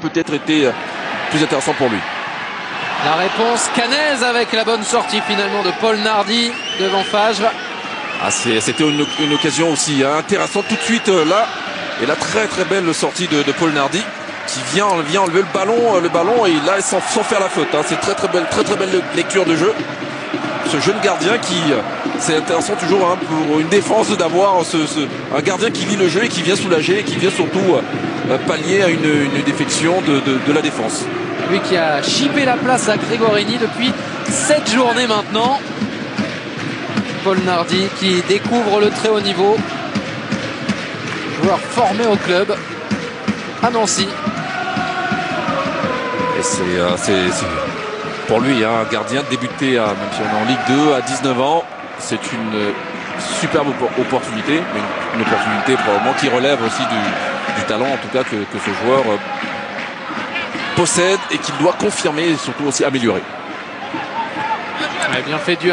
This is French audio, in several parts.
peut-être été euh, plus intéressant pour lui. La réponse canaise avec la bonne sortie finalement de Paul Nardi devant Fage. Ah, C'était une, une, occasion aussi hein, intéressante tout de suite euh, là. Et la très très belle sortie de, de, Paul Nardi qui vient, vient enlever le ballon, euh, le ballon et là sans, sans faire la faute. Hein. C'est très très belle, très très belle lecture de jeu. Ce jeune gardien qui, c'est intéressant toujours hein, pour une défense d'avoir ce, ce, un gardien qui lit le jeu et qui vient soulager et qui vient surtout euh, pallier à une, une défection de, de, de la défense. Lui qui a chippé la place à Grégorini depuis 7 journées maintenant. Paul Nardi qui découvre le très haut niveau. Joueur formé au club à Nancy. Et c'est euh, pour lui, hein, un gardien débuté, à, même si on est en Ligue 2 à 19 ans, c'est une superbe opportunité, une, une, opportunité probablement qui relève aussi du, talent en tout cas que, ce joueur euh, possède et qu'il doit confirmer et surtout aussi améliorer. Bien fait du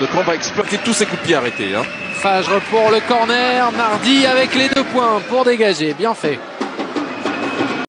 de camp va exploiter tous ses coups de pied arrêtés. Hein. Fagre pour le corner, Mardi avec les deux points pour dégager, bien fait.